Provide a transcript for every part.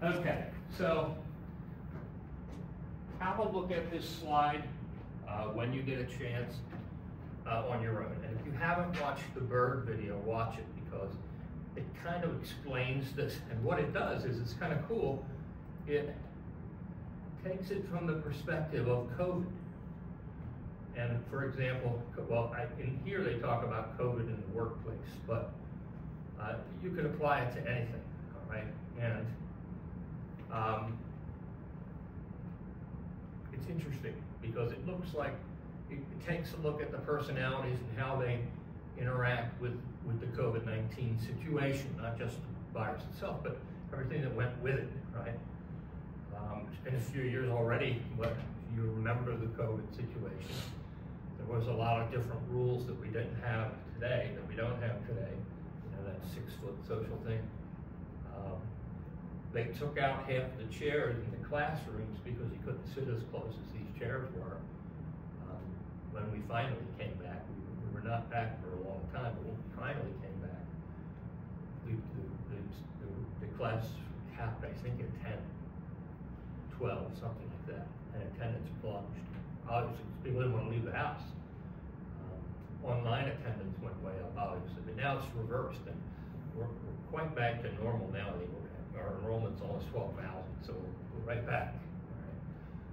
Okay, so have a look at this slide uh, when you get a chance uh, on your own. And if you haven't watched the bird video, watch it because it kind of explains this. And what it does is it's kind of cool. It takes it from the perspective of COVID. And for example, well, I, in here they talk about COVID in the workplace, but uh, you could apply it to anything, all right? And um, it's interesting because it looks like it, takes a look at the personalities and how they interact with, with the COVID-19 situation, not just the virus itself, but everything that went with it, right? Um, it's been a few years already, but you remember the COVID situation. There was a lot of different rules that we didn't have today, that we don't have today. You know, that six-foot social thing. Um, they took out half the chairs in the classrooms because he couldn't sit as close as these chairs were. Um, when we finally came back, we, were not back for a long time, but when we finally came back, we, the, the, the class capped, I think, at 10, 12, something like that, and attendance plunged. Obviously, people didn't want to leave the house. Um, online attendance went way up, obviously, but now it's reversed, and we're, we're quite back to normal now. They 12 now, so we'll right back.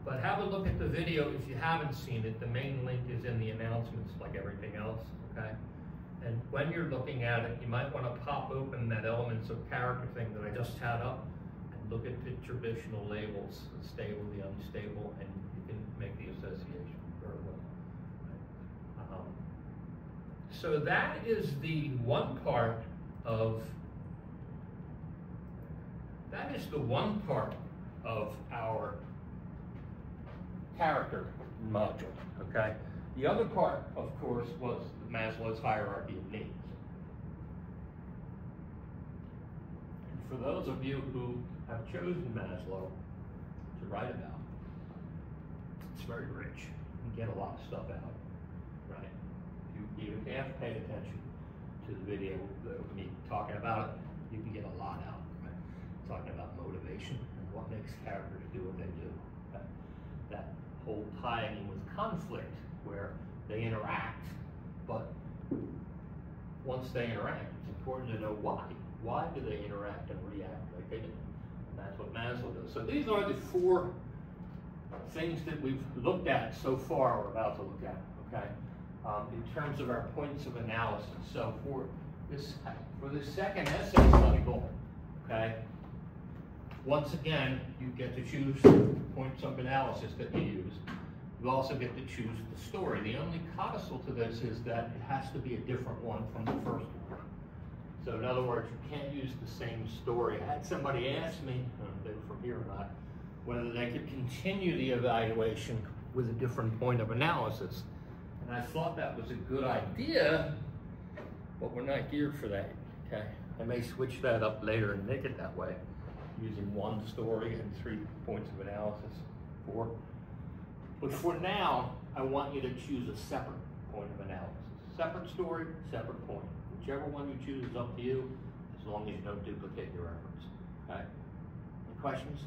But have a look at the video if you haven't seen it. The main link is in the announcements, like everything else, okay? And when you're looking at it, you might want to pop open that elements of character thing that I just had up and look at the traditional labels, the stable, the unstable, and you can make the association very well. Um, so that is the one part of that is the one part of our character module, okay? The other part, of course, was Maslow's hierarchy of needs. And for those of you who have chosen Maslow to write about, it's very rich. You can get a lot of stuff out, right? If you even have paid attention to the video that me talking about it, you can get a lot out talking about motivation and what makes characters do what they do. That, whole tying in with conflict where they interact, but once they interact, it's important to know why. Why do they interact and react like they do? And that's what Maslow does. So these are the four things that we've looked at so far, or about to look at, okay? Um, in terms of our points of analysis. So for this, for this second essay cycle, okay, once again, you get to choose the points of analysis that you use. You also get to choose the story. The only codicil to this is that it has to be a different one from the first one. So in other words, you can't use the same story. I had somebody ask me, they were from here or not, whether they could continue the evaluation with a different point of analysis. And I thought that was a good idea, but we're not geared for that, okay? I may switch that up later and make it that way using one story and three points of analysis. Four. But for now, I want you to choose a separate point of analysis. Separate story, separate point. Whichever one you choose is up to you, as long as you don't duplicate your efforts. Okay? Any questions?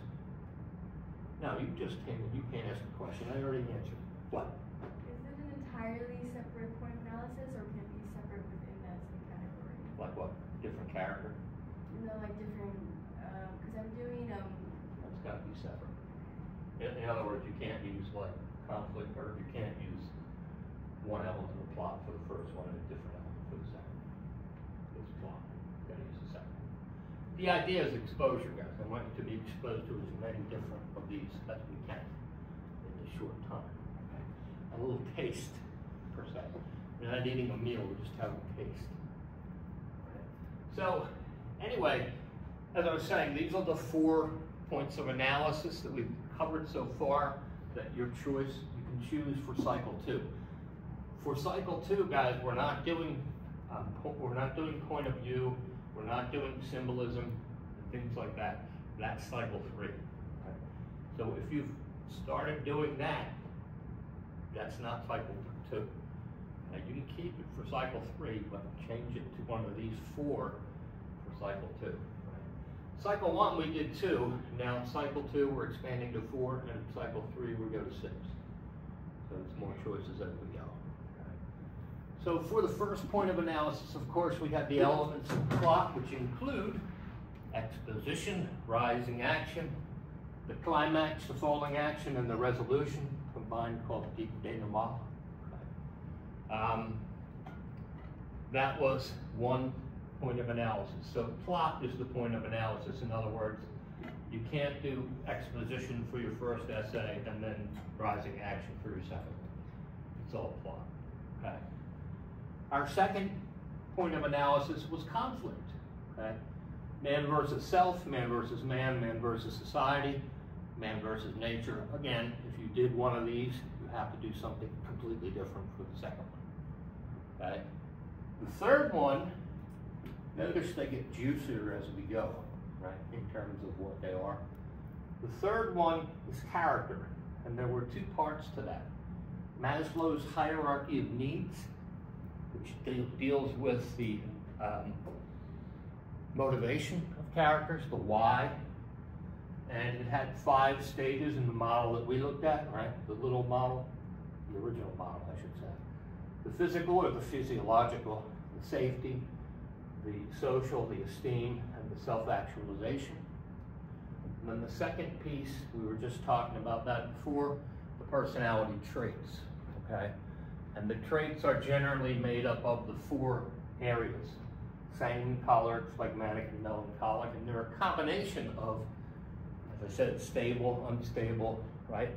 No, you just came in. You can't ask a question. I already answered. What? Is it an entirely separate point of analysis, or can it be separate within that same category? Like what? Different character? No, like different I'm doing, um, That's gotta be separate. In, in other words, you can't use like conflict, or you can't use one element of the plot for the first one and a different element for the second. It's plot, you gotta use the second. The idea is exposure, guys. I want you to be exposed to as many different of these as we can in a short time. Okay? A little taste, per se. We're not eating a meal, we're just having a taste. So, anyway, as I was saying, these are the four points of analysis that we've covered so far that your choice, you can choose for cycle two. For cycle two, guys, we're not doing um, we're not doing point of view, we're not doing symbolism, and things like that. That's cycle three. So if you've started doing that, that's not cycle two. Now you can keep it for cycle three, but change it to one of these four for cycle two. Cycle one, we did two. Now cycle two, we're expanding to four, and cycle three, we go to six. So it's more choices as we go. So for the first point of analysis, of course, we have the elements of plot, which include exposition, rising action, the climax, the falling action, and the resolution, combined called the denouement. Um, that was one point of analysis. So plot is the point of analysis. In other words, you can't do exposition for your first essay and then rising action for your second. It's all plot. Okay. Our second point of analysis was conflict. Okay. Man versus self, man versus man, man versus society, man versus nature. Again, if you did one of these, you have to do something completely different for the second one. Okay. The third one, notice they get juicier as we go, right, in terms of what they are. The third one is character, and there were two parts to that. Maslow's hierarchy of needs, which de deals with the um, motivation of characters, the why, and it had five stages in the model that we looked at, right? The little model, the original model, I should say the physical or the physiological, the safety, the social, the esteem, and the self-actualization. And then the second piece, we were just talking about that before, the personality traits, okay? And the traits are generally made up of the four areas, sanguine, choleric, phlegmatic, and melancholic, and they're a combination of, as I said, stable, unstable, right?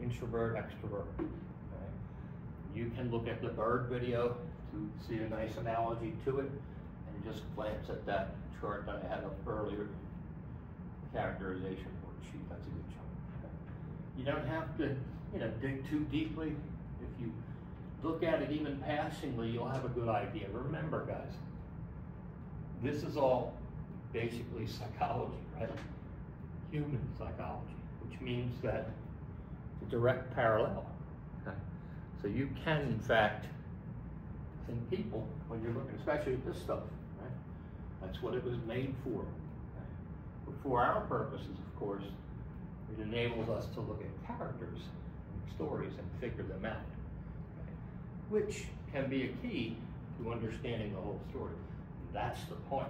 Introvert, extrovert. Okay, You can look at the bird video to see a nice analogy to it, just glance at that chart that I had up earlier, characterization worksheet, that's a good chart. You don't have to, you know, dig too deeply. If you look at it even passingly, you'll have a good idea. Remember, guys, this is all basically psychology, right? Human psychology, which means that a direct parallel. So you can, in fact, think people when you're looking, especially at this stuff? That's what it was made for. But for our purposes, of course, it enables us to look at characters and stories and figure them out, which can be a key to understanding the whole story. That's the point.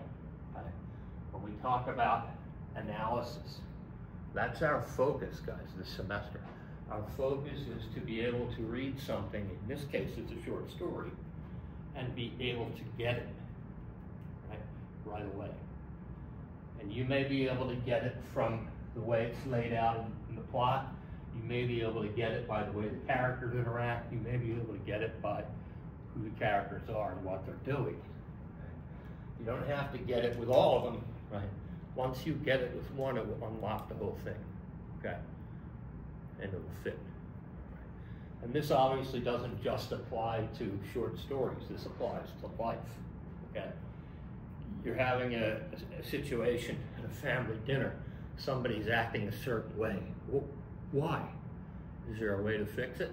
When we talk about analysis, that's our focus, guys, this semester. Our focus is to be able to read something, in this case it's a short story, and be able to get it right, away. And you may be able to get it from the way it's laid out in the plot. You may be able to get it by the way the characters interact. You may be able to get it by who the characters are and what they're doing. You don't have to get it with all of them, right? Once you get it with one, it will unlock the whole thing, okay? and it'll fit. And this obviously doesn't just apply to short stories. This applies to life, okay? You're having a, a, situation at a family dinner. Somebody's acting a certain way. Why? Is there a way to fix it?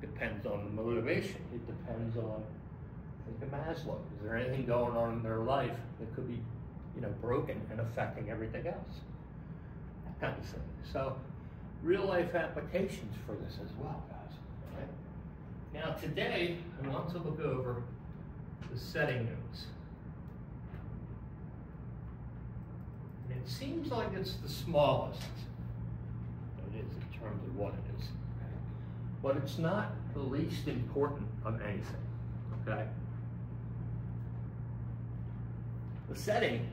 Depends on the motivation. It depends on, think of Maslow. Is there anything going on in their life that could be, you know, broken and affecting everything else? That kind of thing. So real life applications for this as well, guys. Okay? Now today, I want to look over the setting notes. And it seems like it's the smallest. It is in terms of what it is. But it's not the least important of anything. Okay? The setting,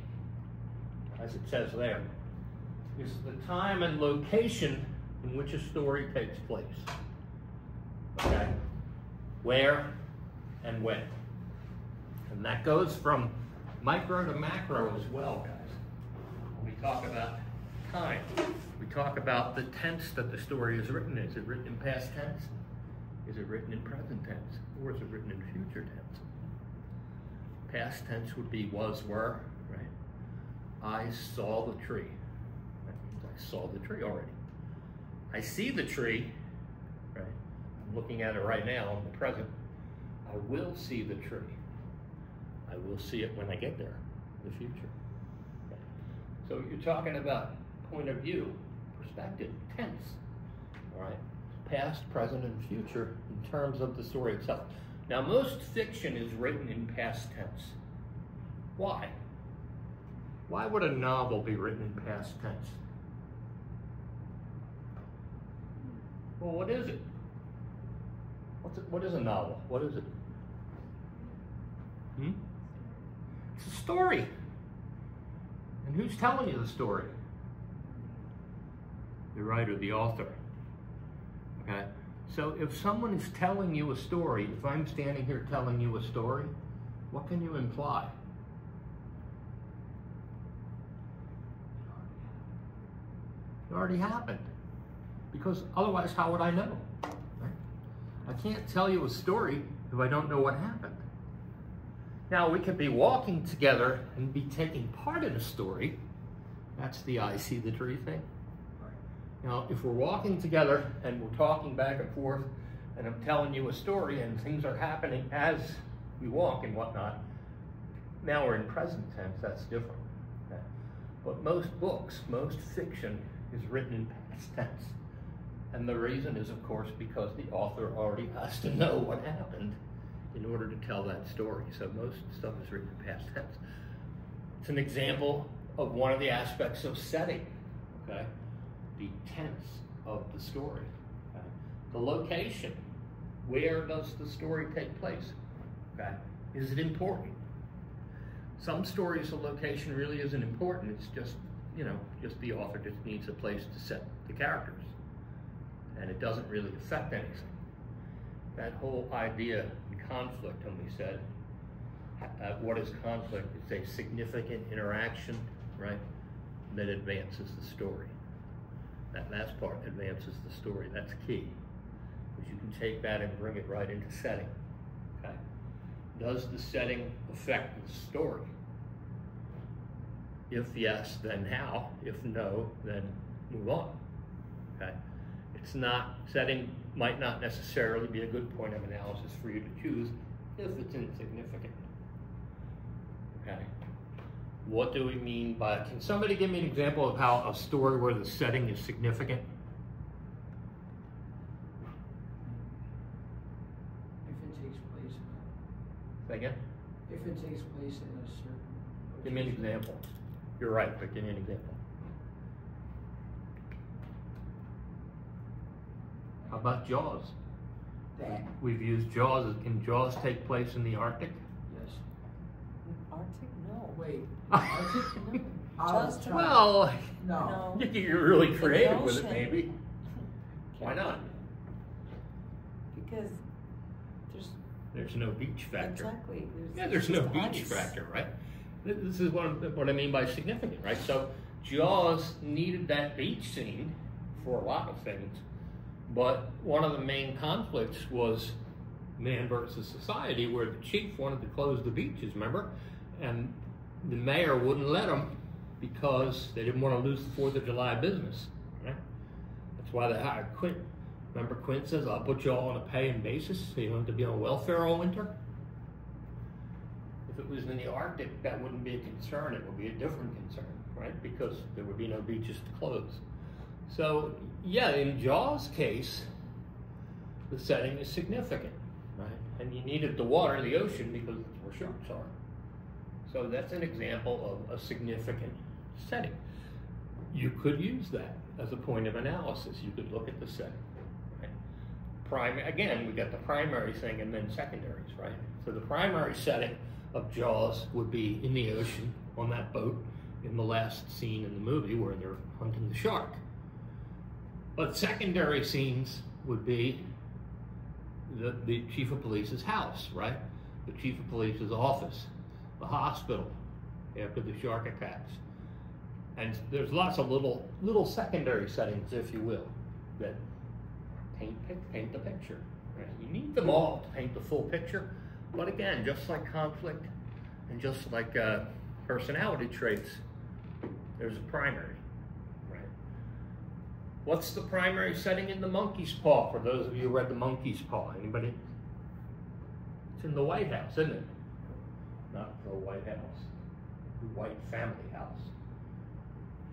as it says there, is the time and location in which a story takes place. Okay? Where and when. And that goes from micro to macro as well, guys. We talk about time, we talk about the tense that the story is written in. Is it written in past tense? Is it written in present tense? Or is it written in future tense? Past tense would be was, were, right? I saw the tree. I saw the tree already. I see the tree, right? I'm looking at it right now in the present. I will see the tree. I will see it when I get there the future. So you're talking about point of view, perspective, tense, all right? Past, present, and future in terms of the story itself. Now, most fiction is written in past tense. Why? Why would a novel be written in past tense? Well, what is it? What's it, what is a novel? What is it? Hmm? It's a story. And who's telling you the story? The writer, the author. Okay? So if someone is telling you a story, if I'm standing here telling you a story, what can you imply? It already happened. Because otherwise, how would I know? Right? I can't tell you a story if I don't know what happened. Now, we could be walking together and be taking part in a story. That's the I see the tree thing. Now, if we're walking together and we're talking back and forth, and I'm telling you a story and things are happening as we walk and whatnot, now we're in present tense, that's different. Okay? But most books, most fiction is written in past tense. And the reason is, of course, because the author already has to know what happened in order to tell that story. So most stuff is written in past tense. It's an example of one of the aspects of setting, okay? The tense of the story. Okay? The location. Where does the story take place? Okay? Is it important? Some stories, the location really isn't important. It's just, you know, just the author just needs a place to set the characters. And it doesn't really affect anything. That whole idea conflict, and we said, uh, what is conflict? It's a significant interaction, right, that advances the story. That last part advances the story. That's key. Because you can take that and bring it right into setting. Okay? Does the setting affect the story? If yes, then how? If no, then move on. Okay? It's not, setting might not necessarily be a good point of analysis for you to choose if it's insignificant. Okay. What do we mean by, can somebody give me an example of how a story where the setting is significant? If it takes place, Say again? if it takes place in a certain. Give me an example. You're right, but give me an example. How about Jaws? That, We've used Jaws. Can Jaws take place in the Arctic? yes. Arctic, no. Wait, Arctic, no. I'll Just try. Well, No. No. you're really creative with it, ocean. maybe. Why not? Because there's, There's no beach factor. exactly, there's. Yeah, there's no just beach factor, right? This is what, what I mean by significant, right? So Jaws needed that beach scene for a lot of things, but one of the main conflicts was man versus society, where the chief wanted to close the beaches, remember? And the mayor wouldn't let them because they didn't want to lose the Fourth of July business, right? That's why they hired Quint. Remember, Quint says, "I'll put you all on a paying basis, so you don't have to be on welfare all winter." If it was in the Arctic, that wouldn't be a concern. It would be a different concern, right? Because there would be no beaches to close. So, yeah, in Jaws' case, the setting is significant, right? And you needed the water, the ocean, because that's where sharks are. So that's an example of a significant setting. You could use that as a point of analysis. You could look at the setting. Again, we got the primary thing and then secondaries, right? So the primary setting of Jaws would be in the ocean on that boat in the last scene in the movie where they're hunting the shark. But secondary scenes would be the, the chief of police's house, right? The chief of police's office, the hospital after the shark attacks. And there's lots of little little secondary settings, if you will, that paint paint the picture. Right? You need them all to paint the full picture. But again, just like conflict and just like uh, personality traits, there's a primary. What's the primary setting in the monkey's paw? For those of you who read the monkey's paw, anybody? It's in the White House, isn't it? Not the White House, the White Family House.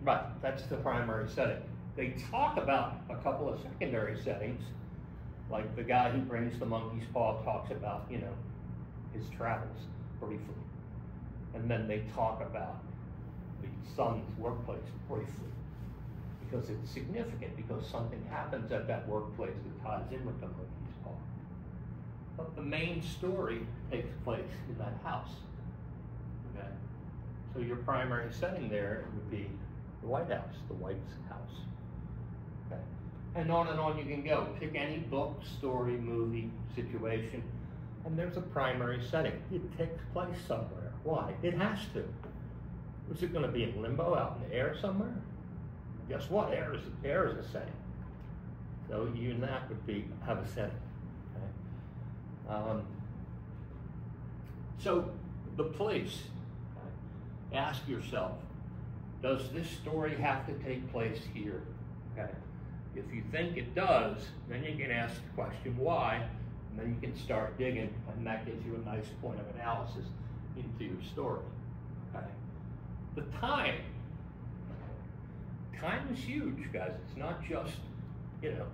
Right, that's the primary setting. They talk about a couple of secondary settings, like the guy who brings the monkey's paw talks about, you know, his travels briefly. And then they talk about the son's workplace briefly. Because it's significant, because something happens at that workplace that ties in with the monkey's paw. But the main story takes place in that house. Okay? So your primary setting there would be the White House, the White's house. Okay? And on and on you can go. Pick any book, story, movie, situation, and there's a primary setting. It takes place somewhere. Why? It has to. Is it going to be in limbo out in the air somewhere? Guess what? Air is, air is. So you and that would be have a setting. Okay? Um, so the place, okay, ask yourself, does this story have to take place here? Okay. If you think it does, then you can ask the question why, and then you can start digging, and that gives you a nice point of analysis into your story. Okay. The time. Time is huge, guys. It's not just, you know,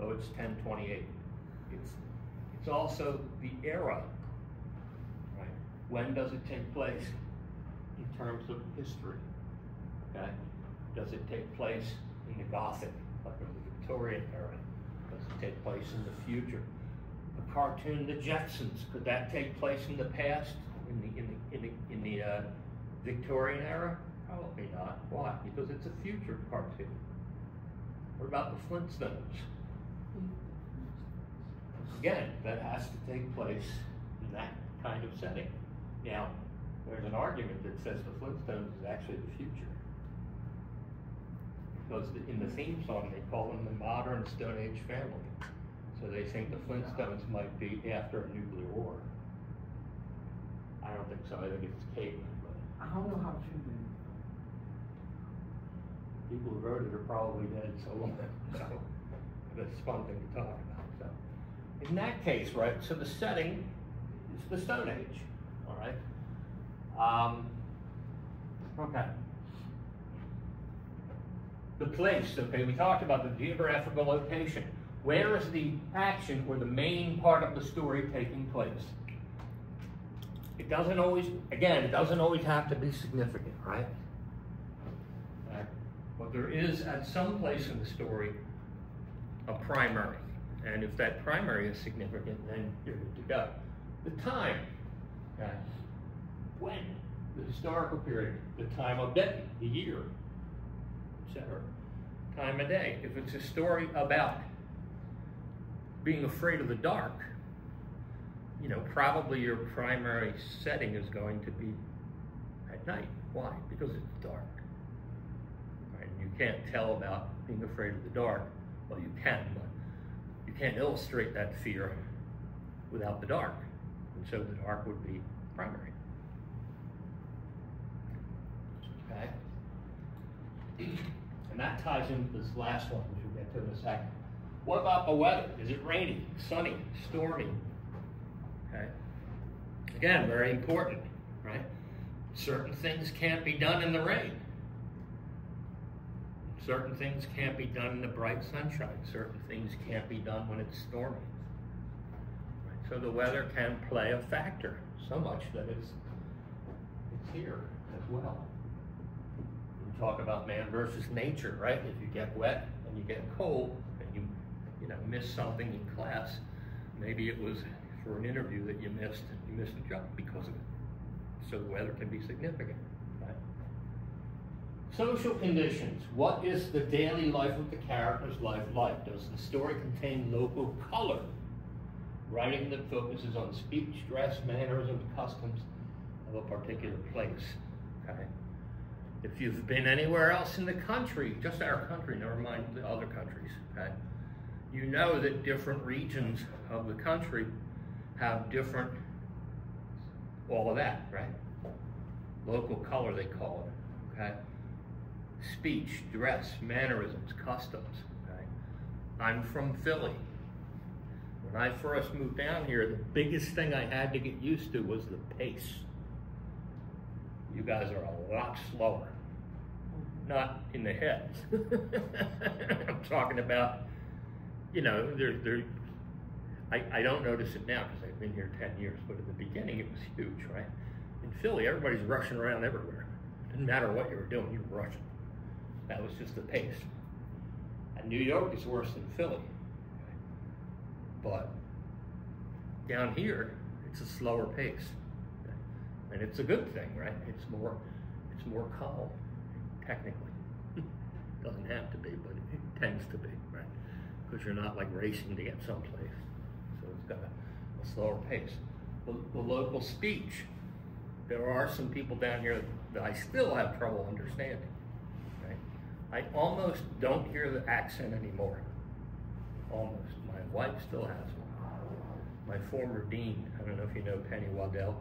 oh, it's 1028. It's it's also the era. Right? When does it take place in terms of history? Okay? Does it take place in the Gothic, like in the Victorian era? Does it take place in the future? The cartoon The Jetsons, could that take place in the past, in the, in the, in the, in the uh, Victorian era? Probably not. Why? Because it's a future cartoon. What about the Flintstones? Again, that has to take place in that kind of setting. Now, there's an argument that says the Flintstones is actually the future. Because in the theme song, they call them the modern Stone Age family. So they think the Flintstones might be after a nuclear war. I don't think so, I think it's cavemen, but I don't know how true that people who wrote it are probably dead, so, so that's a fun thing to talk about, so. In that case, right, so the setting is the Stone Age, all right? Um, okay. The place, okay, we talked about the geographical location. Where is the action or the main part of the story taking place? It doesn't always, again, it doesn't always have to be significant, right? But there is at some place in the story a primary. And if that primary is significant, then you're good to go. The time, okay? When? The historical period, the time of day, the year, etc. Time of day. If it's a story about being afraid of the dark, you know, probably your primary setting is going to be at night. Why? Because it's dark. Can't tell about being afraid of the dark. Well, you can, but you can't illustrate that fear without the dark. And so the dark would be primary. Okay? And that ties into this last one, which we'll get to in a second. What about the weather? Is it rainy, sunny, stormy? Okay? Again, very important, right? Certain things can't be done in the rain. Certain things can't be done in the bright sunshine. Certain things can't be done when it's stormy. So the weather can play a factor so much that it's it's here as well. We talk about man versus nature, right? If you get wet and you get cold and you you know miss something in class, maybe it was for an interview that you missed, you missed a job because of it. So the weather can be significant. Social conditions. What is the daily life of the character's life like? Does the story contain local color? Writing that focuses on speech, dress, manners, and customs of a particular place. Okay. If you've been anywhere else in the country, just our country, never mind the other countries, okay, you know that different regions of the country have different, all of that, right? Local color, they call it, okay? Speech, dress, mannerisms, customs, okay? I'm from Philly. When I first moved down here, the biggest thing I had to get used to was the pace. You guys are a lot slower. not in the head. I'm talking about, you know, there, there. I, I don't notice it now because I've been here ten years, but at the beginning it was huge, right? In Philly, everybody's rushing around everywhere. Didn't matter what you were doing, you were rushing. That was just the pace. And New York is worse than Philly. But down here, it's a slower pace. And it's a good thing, right? It's more it's more calm, technically. Doesn't have to be, but it tends to be, right? Because you're not like racing to get someplace. So it's got a, a slower pace. The, the local speech, there are some people down here that I still have trouble understanding. I almost don't hear the accent anymore. Almost. My wife still has one. My former dean, I don't know if you know Penny Waddell.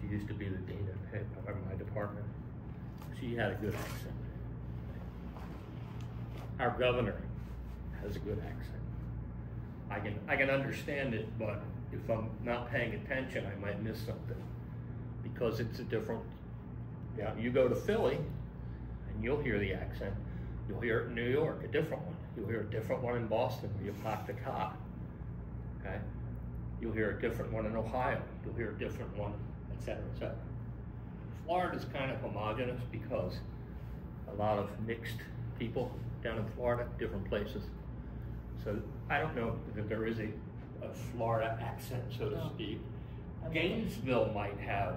She used to be the dean of, of my department. She had a good accent. Our governor has a good accent. I can I can understand it, but if I'm not paying attention, I might miss something because it's a different. Yeah, you go to Philly, and you'll hear the accent. You'll hear it in New York, a different one. You'll hear a different one in Boston, where you park the car. Okay, you'll hear a different one in Ohio. You'll hear a different one, et cetera, et cetera. Florida's kind of homogenous because a lot of mixed people down in Florida, different places. So I don't know that there is a, a Florida accent, so to No. speak. I don't know. Gainesville might have,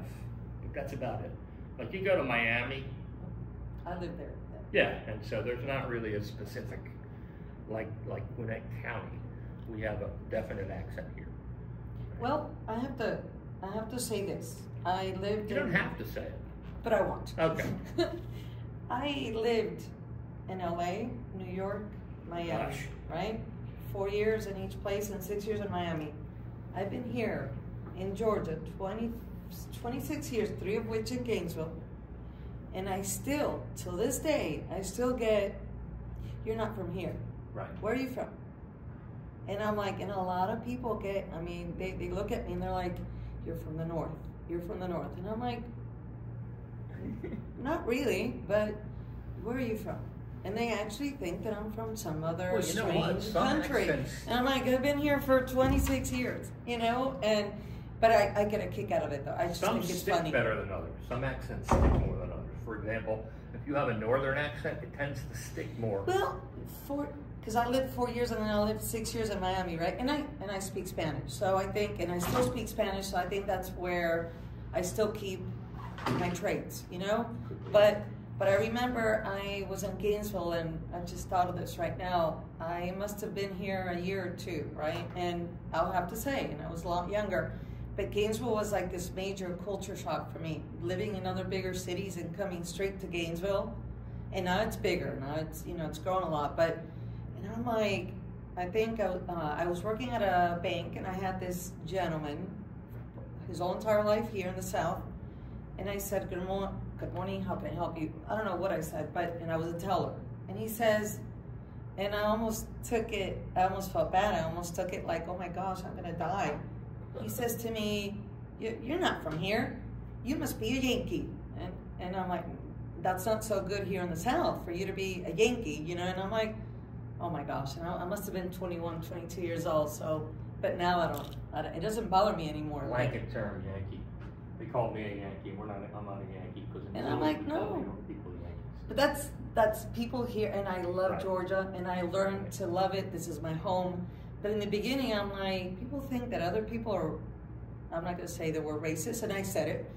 but that's about it. Like you go to Miami, I live there. yeah, and so there's not really a specific, like like Gwinnett County, we have a definite accent here. Well, I have to, I have to say this. I lived You don't in, have to say it. but I want. Okay. I lived in LA, New York, Miami, Gosh. right? Four years in each place and six years in Miami. I've been here in Georgia 20, 26 years, three of which in Gainesville. And I still, till this day, I still get, you're not from here. Right. Where are you from? And I'm like, and a lot of people get, I mean, they, they look at me and they're like, you're from the north. You're from the north. And I'm like, not really, but where are you from? And they actually think that I'm from some other Well, you know strange country. And I'm like, I've been here for 26 years, you know? And, but I, I get a kick out of it though. I just Some think it's stick funny. better than others. Some accents stick more than others. For example, if you have a northern accent, it tends to stick more. Well, for because I lived four years and then I lived six years in Miami, right? And I and I speak Spanish, so I think, and I still speak Spanish, so I think that's where I still keep my traits, you know. But but I remember I was in Gainesville, and I just thought of this right now. I must have been here a year or two, right? And I'll have to say, and I was a lot younger. But Gainesville was like this major culture shock for me, living in other bigger cities and coming straight to Gainesville and now it's bigger. Now it's you know it's grown a lot. But and I'm like, I think I, was- uh, I was working at a bank and I had this gentleman, his whole entire life here in the South, and I said, "Good morning, good morning. How can I help you?" I don't know what I said, but and I was a teller, and he says. And I almost took it, I almost felt bad. I almost took it like, oh my gosh, I'm gonna die. He says to me, "You- You're not from here. You must be a Yankee. And, and I'm like, that's not so good here in the South for you to be a Yankee, you know? And I'm like, oh my gosh. And I, I must have been 21, 22 years old. So, but now I don't, I don't it doesn't bother me anymore. Like, Blanket term Yankee. They call me a Yankee. We're not. I'm not a Yankee because And I'm like, no. But that's that's people here, and I love Right. Georgia, and I learned to love it. This is my home. But in the beginning, I'm like, people think that other people are. I'm not going to say that we're racist, and I said it.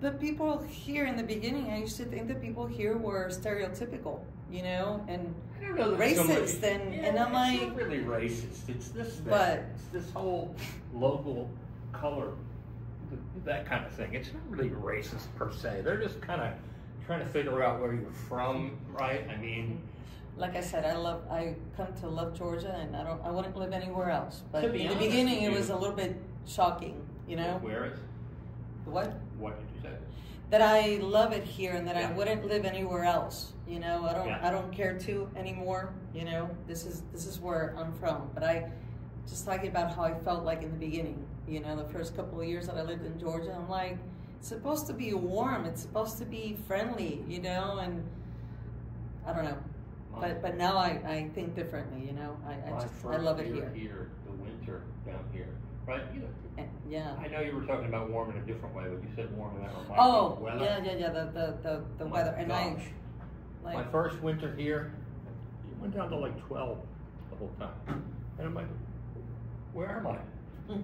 But people here in the beginning, I used to think that people here were stereotypical, you know, and I don't know Racist, and- Yeah, and I'm it's like- not really racist. It's this thing. But- it's this whole local color, that kind of thing. It's not really racist per se. They're just kind of trying to figure out where you're from, right? I mean, like I said, I love. I come to love Georgia, and I don't. I wouldn't live anywhere else. But be in the beginning, it was a little bit shocking, you know. where is? What? What did you say? that I love it here and that Yeah. I wouldn't live anywhere else. You know, I don't Yeah. I don't care to anymore. You know, this is this is where I'm from. But I just talking about how I felt like in the beginning. You know, the first couple of years that I lived in Georgia, I'm like, it's supposed to be warm. It's supposed to be friendly. You know, and I don't know. But but now I, I think differently, you know. I, I just I love it here. Here, the winter down here, right? You know, yeah. I know you were talking about warm in a different way, but you said warm and that reminded me Oh of weather. yeah yeah yeah the the the, the My weather and I gosh. My first winter here, it went down to like twelve the whole time. And I'm like, where am I? uh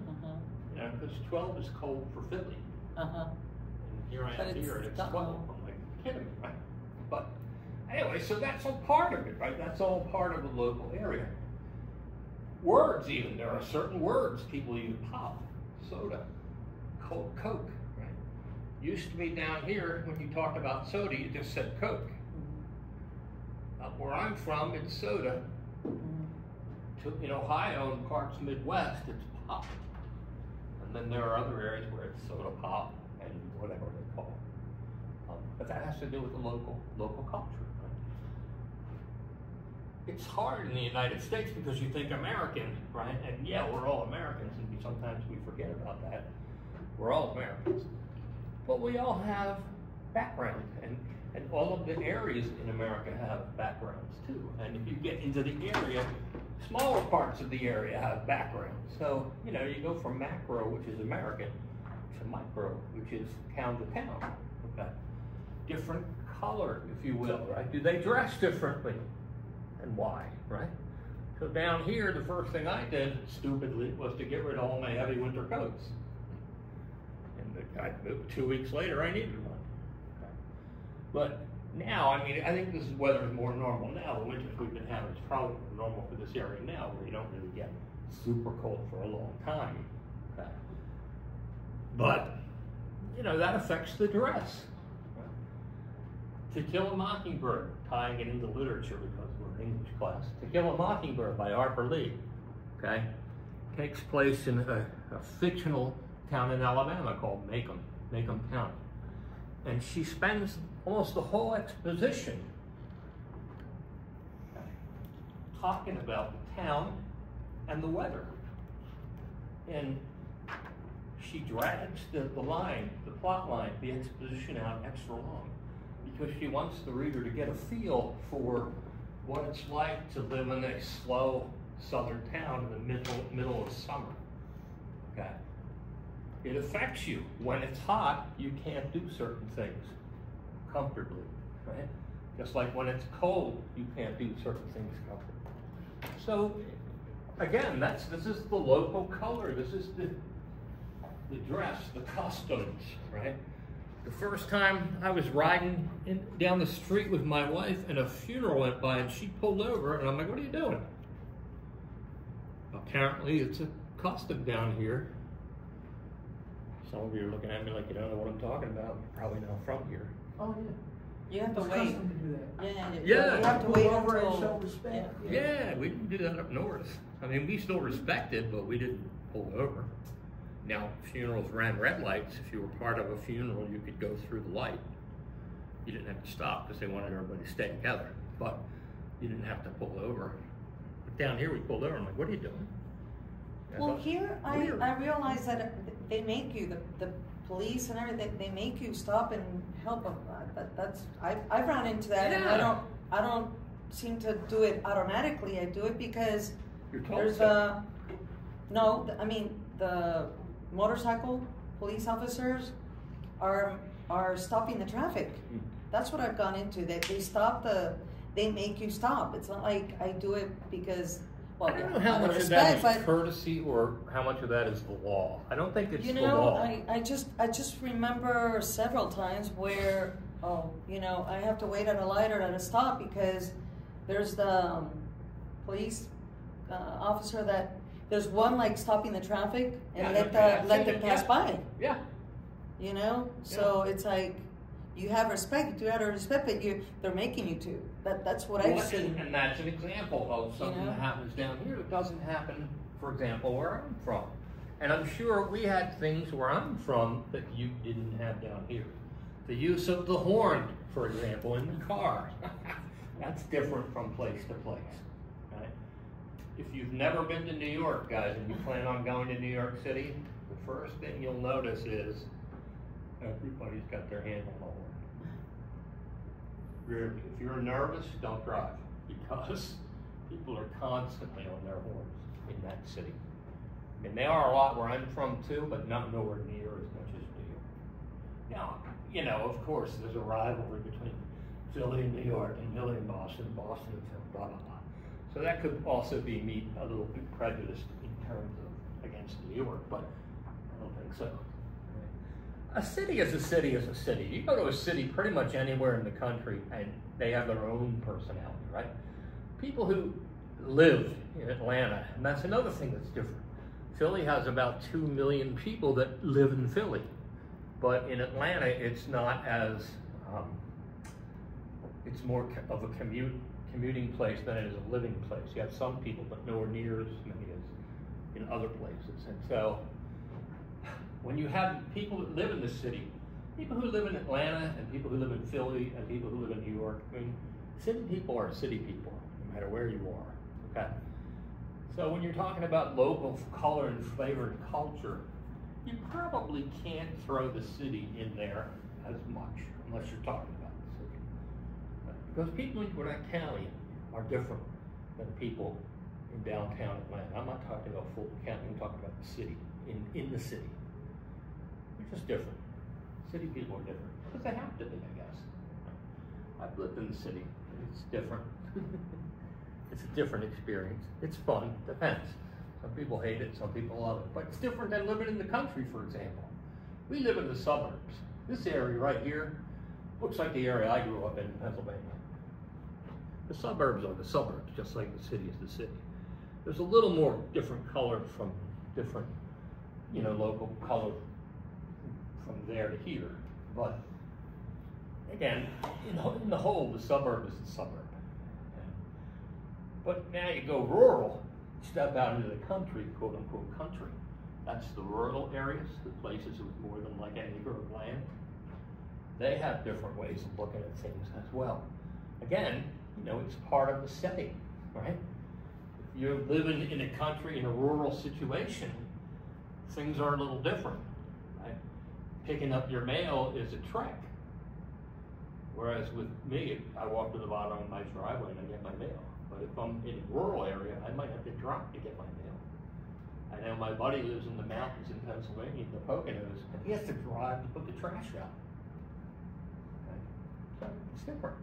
You know, because twelve is cold for Philly. Uh huh And here I But am it's here and it's not- twelve. I'm like, kidding me, right? But anyway, so that's all part of it, right? That's all part of the local area. Words even, there are certain words people use, pop, soda, Coke, Coke, right? Used to be down here, when you talked about soda, you just said Coke. Up where I'm from, it's soda. To, in Ohio and parts Midwest, it's pop. And then there are other areas where it's soda pop and whatever they call it. Um, but that has to do with the local local culture. It's hard in the United States because you think American, right? And yeah, we're all Americans, and sometimes we forget about that. We're all Americans, but we all have background, and and all of the areas in America have backgrounds too. And if you get into the area, smaller parts of the area have backgrounds. So you know, you go from macro, which is American, to micro, which is town to town. Okay, different color, if you will, right? Do they dress differently, and why, right? So down here, the first thing I did, stupidly, was to get rid of all my heavy winter coats. And I, two weeks later, I needed one. But now, I mean, I think this weather is more normal now. The winters we've been having is probably normal for this area now, where you don't really get super cold for a long time. Okay. But you know that affects the dress. To Kill a Mockingbird, tying it into literature because English class. To Kill a Mockingbird by Harper Lee. Okay, takes place in a, a fictional town in Alabama called Maycomb, Maycomb County and she spends almost the whole exposition talking about the town and the weather. And she drags the, the line, the plot line, the exposition out extra long because she wants the reader to get a feel for what it's like to live in a slow southern town in the middle, middle of summer. Okay. It affects you. When it's hot, you can't do certain things comfortably, right? Just like when it's cold, you can't do certain things comfortably. So, again, that's this is the local color. This is the the dress, the customs, right? The first time I was riding in, down the street with my wife, and a funeral went by, and she pulled over, and I'm like, "What are you doing?" Apparently, it's a custom down here some of you are looking at me like you don't know what I'm talking about. You're probably not from here. Oh, yeah. You have to It's wait. custom to do that. Yeah, yeah, Yeah. You have to wait over and until. show respect. yeah. Yeah, we didn't do that up north. I mean, we still respected, but we didn't pull over. Now, funerals ran red lights. If you were part of a funeral, you could go through the light. You didn't have to stop because they wanted everybody to stay together. But you didn't have to pull over. But down here, we pulled over. I'm like, what are you doing? Well, thought, here I. I realize that they make you the, the police and everything. They make you stop and help them. Uh, that, that's I I've run into that, and I don't I don't seem to do it automatically. I do it because You're there's so. a no. I mean the motorcycle police officers are are stopping the traffic. Hmm. That's what I've gone into. They they stop the. They make you stop. It's not like I do it because. Well, I don't know how of much of that is but- courtzy or how much of that is the law. I don't think it's you the know, law. I, I just I just remember several times where oh you know I have to wait at a light or at a stop because there's the um, police uh, officer that there's one like stopping the traffic and Yeah, let the let them pass yeah. by. yeah. You know, so it's like you have respect. You have to respect that you they're making you to. That that's what I've Well, seen. And, and that's an example of something know? that happens down here that doesn't happen, for example, where I'm from. And I'm sure we had things where I'm from that you didn't have down here. The use of the horn, for example, in the car. that's different from place to place. If you've never been to New York, guys, and you plan on going to New York City, the first thing you'll notice is uh, everybody's got their hand on the horn. If you're nervous, don't drive because people are constantly on their horns in that city. I mean, they are a lot where I'm from too, but not nowhere near as much as New York. Now, you know, of course, there's a rivalry between Philly and New York and Philly and Boston, Boston and Philly, blah, blah, blah. So that could also be me a little bit prejudiced in terms of against New York, but I don't think so. A city is a city is a city. You go to a city pretty much anywhere in the country and they have their own personality, right? People who live in Atlanta, and that's another thing that's different. Philly has about 2 million people that live in Philly, but in Atlanta it's not as, um, it's more of a commute, commuting place than it is a living place. You have some people, but nowhere near as many as in other places. And so when you have people that live in the city, people who live in Atlanta and people who live in Philly and people who live in New York, I mean, city people are city people, no matter where you are. Okay. So when you're talking about local color and flavor and culture, you probably can't throw the city in there as much, unless you're talking about. Because people in Gwinnett County are different than people in downtown Atlanta. I'm not talking about Fulton County, I'm talking about the city, in, in the city. They're just different. City people are different, because they have to be, I guess. I've lived in the city, it's different. it's a different experience. It's fun, depends. Some people hate it, some people love it, but it's different than living in the country, for example. We live in the suburbs. This area right here looks like the area I grew up in in Pennsylvania. The suburbs are the suburbs, just like the city is the city. There's a little more different color from different, you know, local color from there to here. But again, in, the- in the whole, the suburb is the suburb. But now you go rural, step out into the country, quote unquote country. That's the rural areas, the places with more than like an acre of land. They have different ways of looking at things as well. Again, you know, it's part of the setting, right? If you're living in a country in a rural situation, things are a little different. Right? Picking up your mail is a trek. Whereas with me, I walk to the bottom of my driveway and I get my mail. But if I'm in a rural area, I might have to drive to get my mail. I know my buddy lives in the mountains in Pennsylvania, the Poconos, and he has to drive to put the trash out. Okay? So it's different.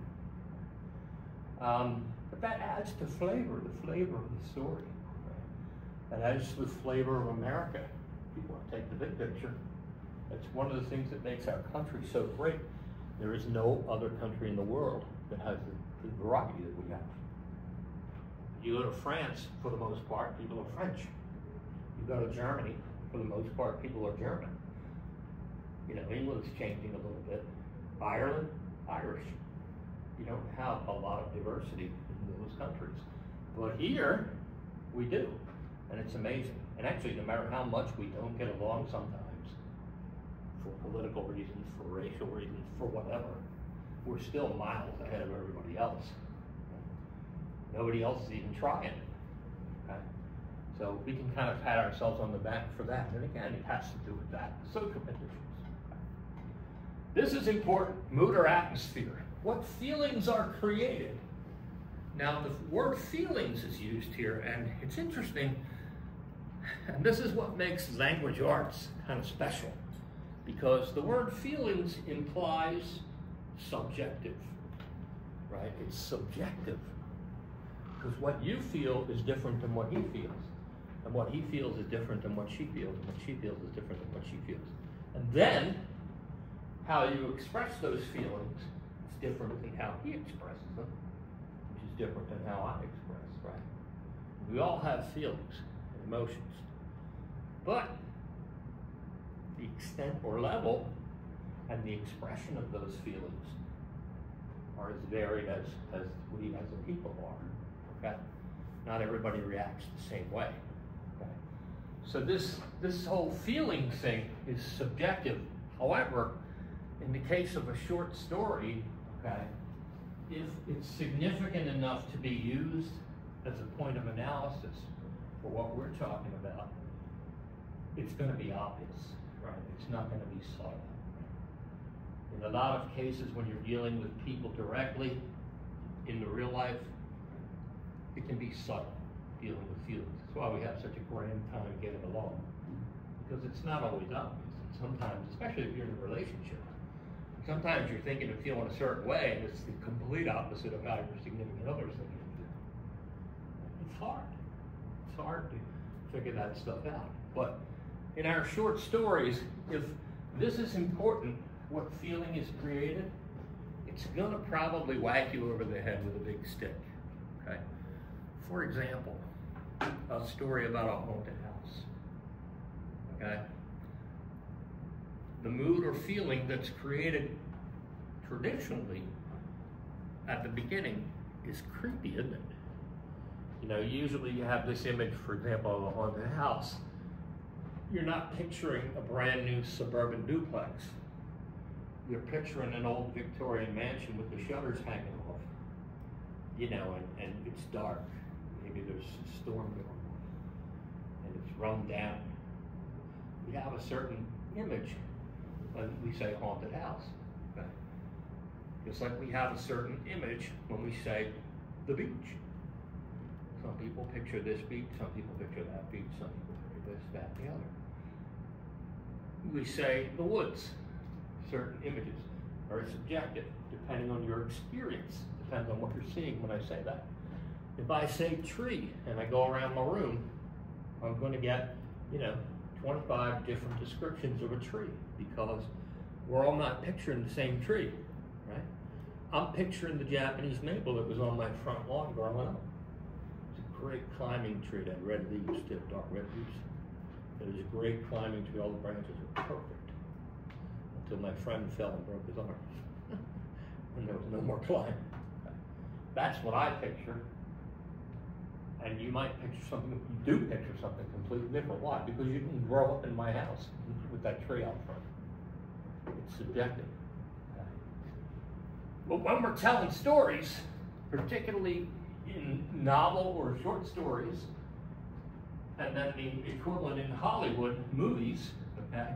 Um, but that adds to flavor, the flavor of the story. Right? That adds to the flavor of America. People want to take the big picture. That's one of the things that makes our country so great. There is no other country in the world that has the, the variety that we have. You go to France, for the most part, people are French. You go to Germany, for the most part, people are German. You know, England's changing a little bit. Ireland, Irish. You don't have a lot of diversity in those countries. But here, we do. And it's amazing. And actually, no matter how much we don't get along sometimes, for political reasons, for racial reasons, for whatever, we're still miles ahead of everybody else. Nobody else is even trying. Okay? So we can kind of pat ourselves on the back for that. And again, it has to do with that. Social conditions. This is important, mood or atmosphere. What feelings are created? Now, the word feelings is used here, and it's interesting. And this is what makes language arts kind of special, because the word feelings implies subjective, right? It's subjective. Because what you feel is different than what he feels. And what he feels is different than what she feels. And what she feels is different than what she feels. And then, how you express those feelings different than how he expresses them, which is different than how I express, right? We all have feelings and emotions. But the extent or level and the expression of those feelings are as varied as, as we as a people are. Okay? Not everybody reacts the same way. Okay? So this this whole feeling thing is subjective. However, in the case of a short story, okay, if it's significant enough to be used as a point of analysis for what we're talking about, it's going to be obvious, right? It's not going to be subtle. In a lot of cases, when you're dealing with people directly in the real life, it can be subtle dealing with feelings. That's why we have such a grand time getting along. Because it's not always obvious. And Sometimes, especially if you're in a relationship, sometimes you're thinking and feeling a certain way, and it's the complete opposite of how your significant other is thinking. It's hard. It's hard to figure that stuff out. But in our short stories, if this is important, what feeling is created, it's gonna probably whack you over the head with a big stick. Okay? For example, a story about a haunted house. Okay? The mood or feeling that's created traditionally at the beginning is creepy, isn't it? You know, usually you have this image, for example, of a haunted house. You're not picturing a brand new suburban duplex. You're picturing an old Victorian mansion with the shutters hanging off. You know, and, and it's dark. Maybe there's a storm going on. And it's run down. We have a certain image when we say haunted house. Just like we have a certain image when we say the beach. Some people picture this beach, some people picture that beach, some people picture this, that, the other. We say the woods, certain images, are subjective, depending on your experience, depends on what you're seeing when I say that. If I say tree and I go around my room, I'm going to get, you know, 25 different descriptions of a tree because we're all not picturing the same tree? I'm picturing the Japanese maple that was on my front lawn growing up. It's a great climbing tree that had red leaves, too, dark red leaves. It was a great climbing tree. All the branches were perfect until my friend fell and broke his arm. and there was no more climbing. That's what I picture. And you might picture something, you do picture something completely different. Why? Because you didn't grow up in my house with that tree out front. It's subjective. But when we're telling stories, particularly in novel or short stories, and then the equivalent in Hollywood movies, okay,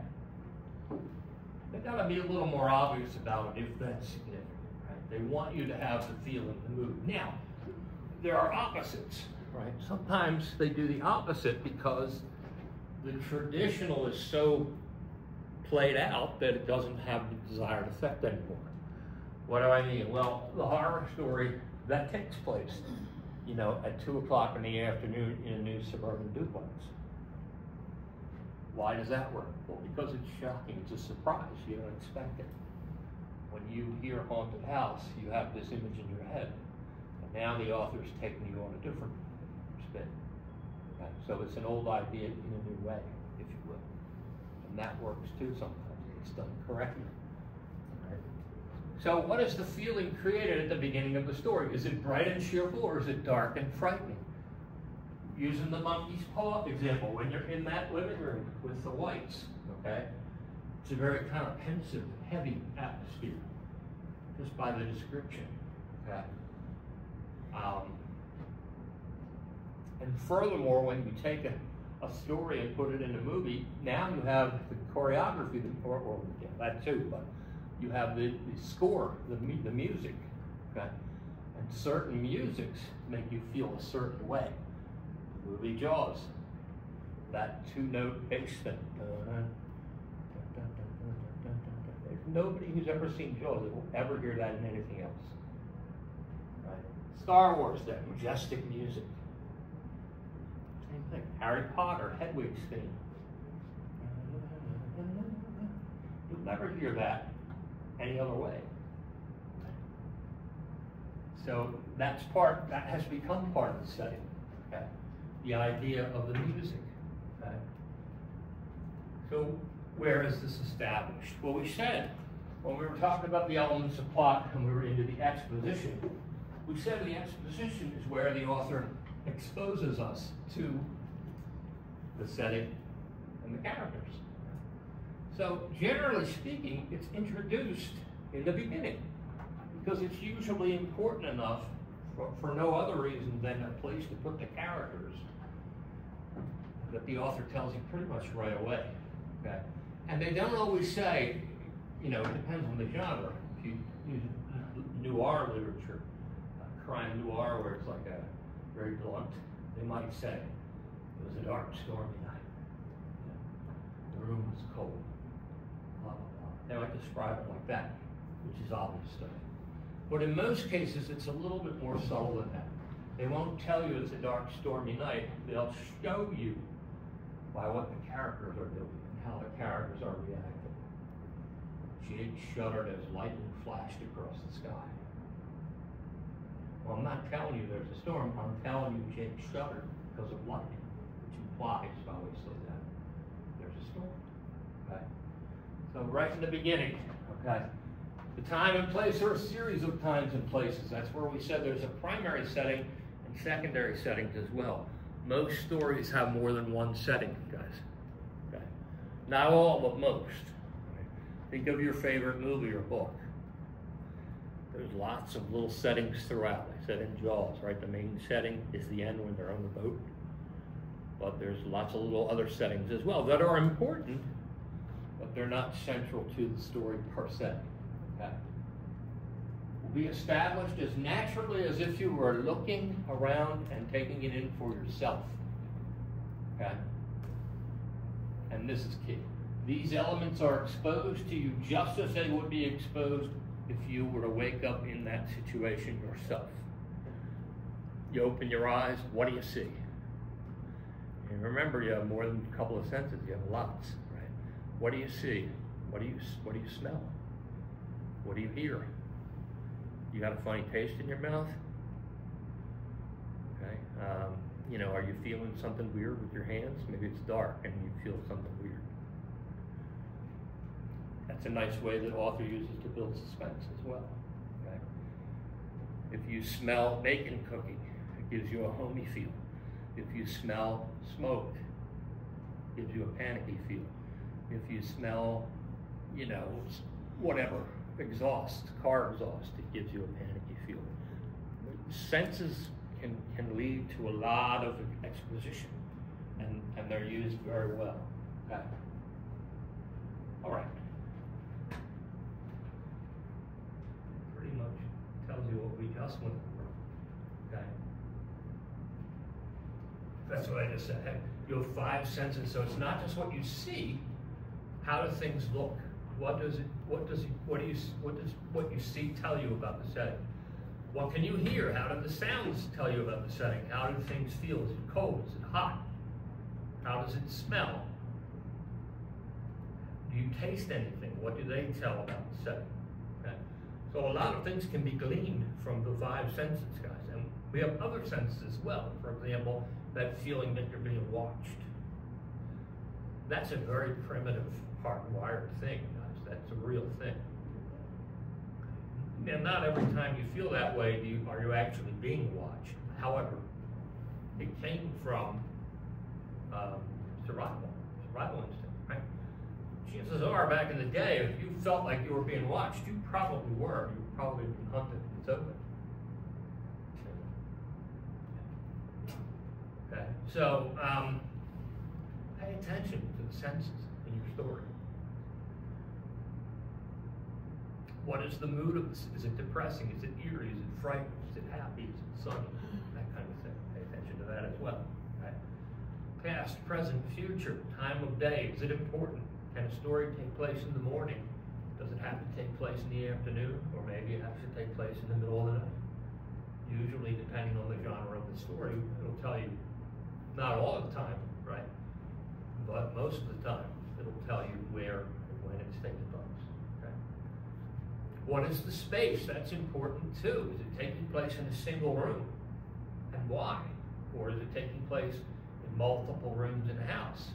they gotta be a little more obvious about it if that's significant, right? They want you to have the feeling, the mood. Now, there are opposites, right? Sometimes they do the opposite because the traditional is so played out that it doesn't have the desired effect anymore. What do I mean? Well, the horror story that takes place, you know, at two o'clock in the afternoon in a new suburban duplex. Why does that work? Well, because it's shocking. It's a surprise. You don't expect it. When you hear haunted house, you have this image in your head. And now the author's taking you on a different spin. Okay? So it's an old idea in a new way, if you will. And that works too sometimes. It's done correctly. So what is the feeling created at the beginning of the story? Is it bright and cheerful or is it dark and frightening? Using the monkey's paw example, when you're in that living room with the whites, okay? It's a very kind of pensive, heavy atmosphere, just by the description, okay? Um, and furthermore, when you take a, a story and put it in a movie, now you have the choreography, the, or, or yeah, that too, but you have the, the score, the, the music, okay? And certain musics make you feel a certain way. The movie Jaws, that two-note bass thing. There's nobody who's ever seen Jaws that will ever hear that in anything else. Right? Star Wars, that majestic music. Same thing. Harry Potter, Hedwig's theme. You'll never hear that any other way. So that's part, that has become part of the setting. Okay? The idea of the music. Okay? So where is this established? Well, we said when we were talking about the elements of plot and we were into the exposition, we said the exposition is where the author exposes us to the setting and the characters. So generally speaking, it's introduced in the beginning because it's usually important enough for, for no other reason than a place to put the characters that the author tells you pretty much right away. Okay? And they don't always say, you know, it depends on the genre. If you use noir literature, uh, crime noir, where it's like a very blunt, they might say it was a dark, stormy night. The room was cold. They might describe it like that, which is obvious stuff. But in most cases, it's a little bit more subtle than that. They won't tell you it's a dark, stormy night. They'll show you by what the characters are doing and how the characters are reacting. Jake shuddered as lightning flashed across the sky. Well, I'm not telling you there's a storm. I'm telling you Jake shuddered because of lightning, which implies, obviously, that there's a storm. Okay? So right in the beginning, okay, the time and place are a series of times and places. That's where we said there's a primary setting and secondary settings as well. Most stories have more than one setting, guys. Okay? Not all, but most. Think of your favorite movie or book. There's lots of little settings throughout. I said in Jaws, right? The main setting is the end when they're on the boat. But there's lots of little other settings as well that are important, they're not central to the story per se. Okay? Will be established as naturally as if you were looking around and taking it in for yourself. Okay? And this is key. These elements are exposed to you just as they would be exposed if you were to wake up in that situation yourself. You open your eyes, what do you see? And remember, you have more than a couple of senses, you have lots? What do you see? What do you, what do you smell? What do you hear? You got a funny taste in your mouth? Okay. Um, you know, are you feeling something weird with your hands? Maybe it's dark and you feel something weird. That's a nice way that author uses to build suspense as well. Okay? If you smell bacon cooking, it gives you a homey feel. If you smell smoke, it gives you a panicky feel. If you smell, you know, whatever, exhaust, car exhaust, it gives you a panicky feel. Senses can, can lead to a lot of exposition, and, and they're used very well. Okay? All right. Pretty much tells you what we just went over. Okay? That's what I just said. You have five senses, so it's not just what you see. How do things look? What does it? What does what do you? What does what you see tell you about the setting? What can you hear? How do the sounds tell you about the setting? How do things feel? Is it cold? Is it hot? How does it smell? Do you taste anything? What do they tell about the setting? Okay. So a lot of things can be gleaned from the five senses, guys. And we have other senses as well. For example, that feeling that you're being watched. That's a very primitive, hardwired thing. That's a real thing. And not every time you feel that way you, are you actually being watched. However, it came from um, survival, survival instinct, right? Chances are, back in the day, if you felt like you were being watched, you probably were. You were probably being hunted. and so open. Okay, so um, pay attention to the senses in your story. What is the mood of this? Is it depressing? Is it eerie? Is it frightening? Is it happy? Is it sunny? That kind of thing. Pay attention to that as well. Okay? Past, present, future, time of day. Is it important? Can a story take place in the morning? Does it have to take place in the afternoon? Or maybe it has to take place in the middle of the night? Usually, depending on the genre of the story, it'll tell you, not all the time, right? But most of the time, it'll tell you where and when it's taking place. What is the space? That's important too. Is it taking place in a single room? And why? Or is it taking place in multiple rooms in a house?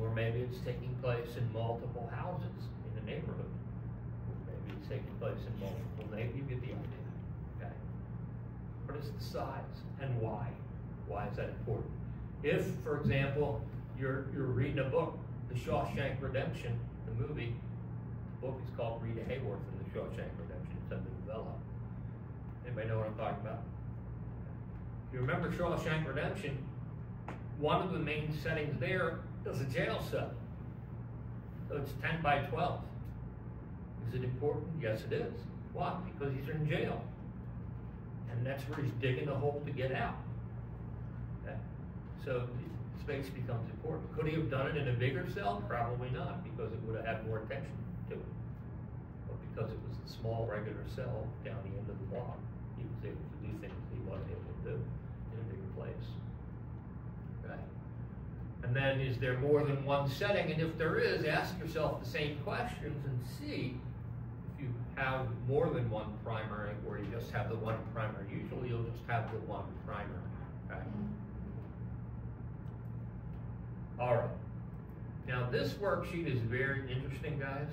Or maybe it's taking place in multiple houses in a neighborhood. Or maybe it's taking place in multiple neighborhoods. You get the idea. Okay. What is the size and why? Why is that important? If, for example, you're you're reading a book, The Shawshank Redemption, the movie, the book is called Rita Hayworth Shawshank Redemption. It's under novella. Anybody know what I'm talking about? If you remember Shawshank Redemption, one of the main settings there is a jail cell. So it's 10 by 12. Is it important? Yes, it is. Why? Because he's in jail. And that's where he's digging a hole to get out. Okay? So space becomes important. Could he have done it in a bigger cell? Probably not, because it would have had more attention to it. Because it was a small regular cell down the end of the block, he was able to do things he wasn't able to do in a bigger place. Right? And then is there more than one setting? And if there is, ask yourself the same questions and see if you have more than one primary or you just have the one primary. Usually you'll just have the one primary. Okay? All right. Now this worksheet is very interesting, guys.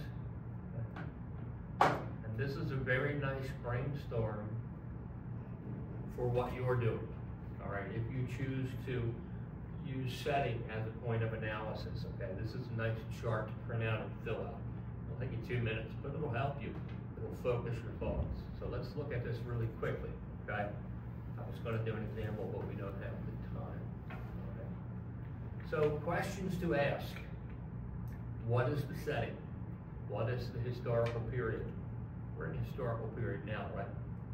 This is a very nice brainstorm for what you're doing. All right, if you choose to use setting as a point of analysis, okay, this is a nice chart to print out and fill out. It'll take you two minutes, but it'll help you. It'll focus your thoughts. So let's look at this really quickly, okay? I was gonna do an example, but we don't have the time. Okay. So questions to ask. What is the setting? What is the historical period? We're in historical period now, right?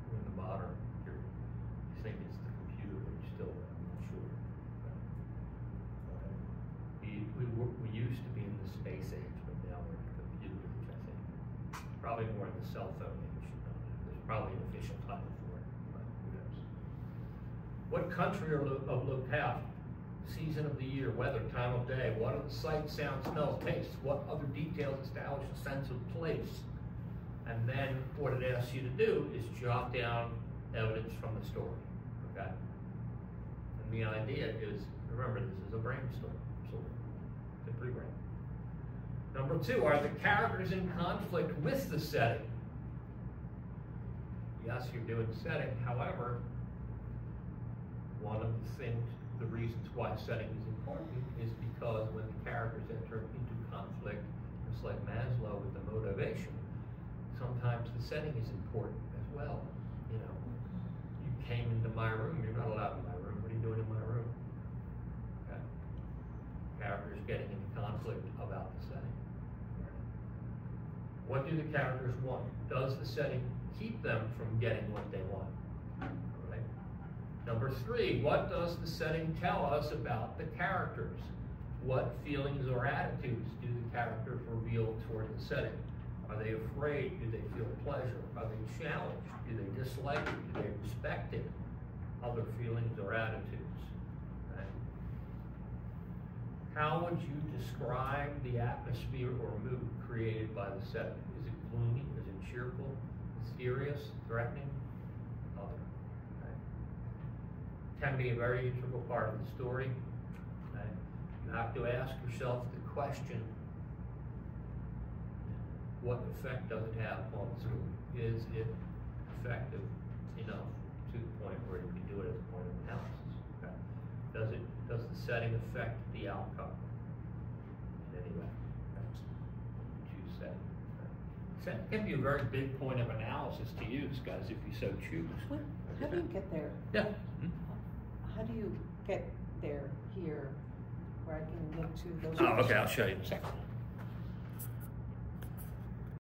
We're in the modern period. I think it's the computer, but still, I'm not sure. Okay. Um, we, we, were- we used to be in the space age, but now we're in the computer age, I think. Probably more in the cell phone age. There's probably an official title for it, but who knows? What country or lo- of locale, season of the year, weather, time of day, what are the sights, sounds, smells, tastes, what other details establish a sense of place? And then what it asks you to do is jot down evidence from the story, okay? And the idea is, remember, this is a brainstorm, so it's a pre-brain. Number two, are the characters in conflict with the setting? Yes, you're doing setting, however, one of the things, the reasons why setting is important is because when the characters enter into conflict, just like Maslow with the motivation, sometimes the setting is important as well. You know, mm-hmm. you came into my room, you're not allowed in my room, what are you doing in my room? Okay. Characters getting into conflict about the setting. What do the characters want? Does the setting keep them from getting what they want? Right? Number three, what does the setting tell us about the characters? What feelings or attitudes do the characters reveal toward the setting? Are they afraid? Do they feel pleasure? Are they challenged? Do they dislike it? Do they respect it? Other feelings or attitudes. Okay? How would you describe the atmosphere or mood created by the setting? Is it gloomy? Is it cheerful? Mysterious? Threatening? Other. Okay? Can be a very integral part of the story. Okay? You have to ask yourself the question what effect does it have on the story? Is it effective enough to the point where you can do it as a point of analysis? Okay? Does it, does the setting affect the outcome in any way? Okay? Choose setting. Okay? Setting can be a very big point of analysis to use, guys, if you so choose. What, how do you get there? Yeah. How do you get there, here, where I can look to those? Oh, okay, I'll show you in a second.